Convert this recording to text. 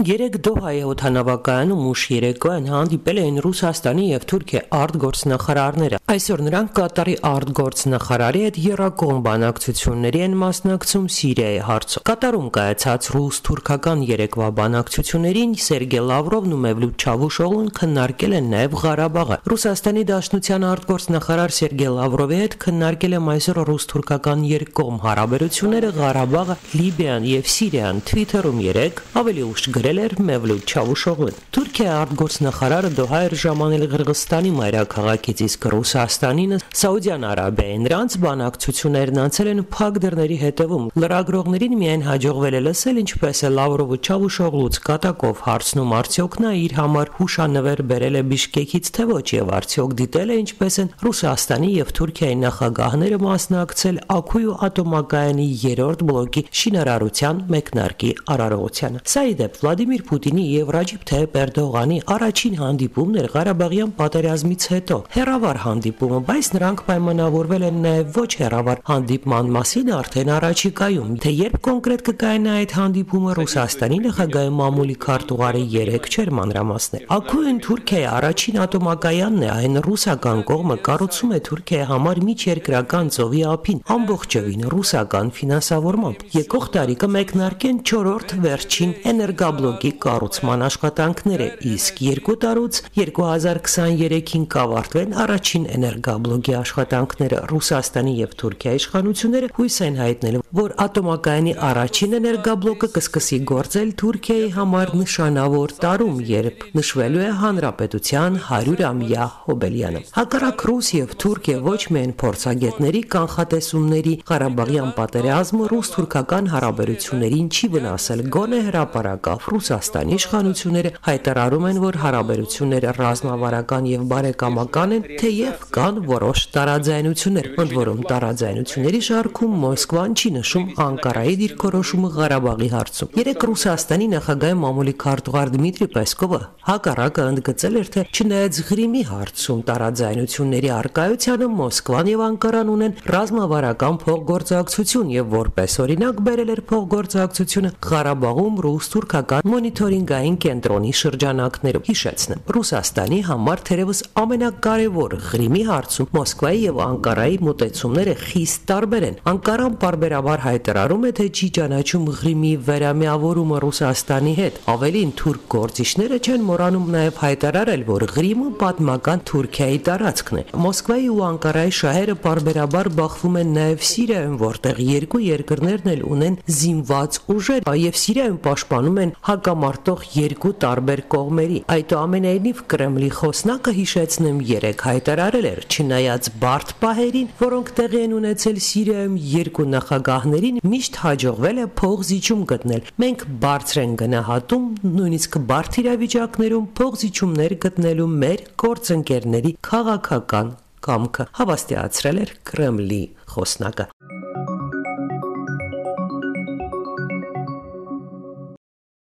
Երեք Դոհայի օթանավակայանում ուշ երեկոյան հանդիպել էին Ռուսաստանի եւ Թուրքիա արտգործնախարարները։ Այսօր նրանք Կատարի արտգործնախարարի հետ երակողմ բանակցությունների են մասնակցում Սիրիայի հարցով։ Կատարում կայացած ռուս-թուրքական երեկվա բանակցություններին Սերգեյ Լավրովն ու Մևլութ Չավուշօղլուն քննարկել են նաեւ Ղարաբաղը։ Ռուսաստանի Դաշնության արտգործնախարար Սերգեյ Լավրովի հետ քննարկել եմ այսօր ռուս-թուրքական երկկողմ հարաբերությունները Ղարաբաղը, Լիբիան եւ Սիրիան Twitter-ում 3 ավելի ուշ գրել գրել էր Մևլութ Չավուշօղլուն։ Թուրքիա արտգործնախարարը Դոհա էր ժամանել Ղրղստանի մայրաքաղաքից, իսկ Ռուսաստանին Սաուդյան Արաբիայի նրանց բանակցություններն անցել են փակ դռների հետևում։ Լրագրողներին միայն հաջողվել է լսել, ինչպես է Լավրովը Չավուշօղլուց կատակով հարցնում արդյոք նա իր համար հուշանվեր բերել է Բիշկեկից թե ոչ եւ արդյոք դիտել է ինչպես են Ռուսաստանի եւ Թուրքիայի նախագահները մասնակցել Աքույու ատոմակայանի 3-րդ բլոկի շինարարության մեկնարկի արարողությանը։ Սա ի դեպ Վլադիմիր Պուտինի եւ Ռաջիբ Թայիպ Էրդողանի առաջին հանդիպումն էր Ղարաբաղյան պատերազմից հետո։ Հերավար հանդիպումը, բայց նրանք պայմանավորվել են նաեւ ոչ հերավար հանդիպման մասին արդեն առաջիկայում։ Թե երբ կոնկրետ կկայանա այդ հանդիպումը Ռուսաստանի նախագահի մամուլի քարտուղարի 3 չեր մանրամասներ։ Աքույն Թուրքիայի առաջին ատոմակայանն է, այն ռուսական կողմը կառուցում է Թուրքիայի համար միջերկրական ծովի ափին ամբողջովին ռուսական ֆինանսավորմամբ։ Եկող տարի կմեկնարկեն 4-րդ վերջին էներգաբլոկ բլոկի կառուցման աշխատանքները, իսկ երկու տարուց 2023-ին կավարտվեն առաջին էներգաբլոկի աշխատանքները։ Ռուսաստանի եւ Թուրքիայի իշխանությունները հույս են հայտնել, որ ատոմակայանի առաջին էներգաբլոկը կսկսի գործել Թուրքիայի համար նշանավոր տարում, երբ նշվելու է հանրապետության 100-ամյա հոբելյանը։ Հակառակ Ռուս եւ Թուրքիա ոչ միայն փորձագետների կանխատեսումների Ղարաբաղյան պատերազմը ռուս-թուրքական հարաբերություններին չի վնասել, գոնե հրաապարակավ Ռուսաստանի իշխանությունները հայտարարում են, որ հարաբերությունները ռազմավարական եւ բարեկամական են, թեև կան որոշ տարաձայնություններ, ընդ որում տարաձայնությունների շարքում Մոսկվան չի նշում Անկարայի դիրքորոշումը Ղարաբաղի հարցում։ Երեք Ռուսաստանի նախագահի մամուլի քարտուղար Դմիտրի Պեսկովը հակառակը ընդգծել էր, թե չնայած Ղրիմի հարցում տարաձայնությունների արկայությանը Մոսկվան եւ Անկարան ունեն ռազմավարական փոխգործակցություն եւ որպես օրինակ բերել էր փոխգործակցությունը Ղարաբաղում ռուս-թուրքական մոնիթորինգային կենտրոնի շրջանակներում։ Հիշեցնեմ, Ռուսաստանի համար թերևս ամենակարևոր Ղրիմի հարցում Մոսկվայի եւ Անկարայի մոտեցումները խիստ տարբեր են։ Անկարան բարբերաբար հայտարարում է, թե չի ճանաչում Ղրիմի վերամիավորումը Ռուսաստանի հետ։ Ավելին թուրք գործիչները չեն մոռանում նաեւ հայտարարել, որ Ղրիմը պատմական Թուրքիայի տարածքն է։ Մոսկվայի ու Անկարայի շահերը բարբերաբար բախվում են նաեւ Սիրիայում, որտեղ երկու երկրներն էլ ունեն զինված ուժեր, եւ Սիրիայում պաշտպանում են հակամարտող երկու տարբեր կողմերի։ Այդուամենայնիվ Կրեմլի խոսնակը հիշեցնեմ 3 հայտարարել էր, չնայած բարդ պահերին, որոնք տեղի են ունեցել Սիրիայում երկու նախագահներին, միշտ հաջողվել է փողզիջում գտնել։ Մենք բարձր են գնահատում նույնիսկ բարդ իրավիճակներում փողզիջումներ գտնելու մեր գործընկերների քաղաքական կամքը հավաստիացրել էր Կրեմլի խոսնակը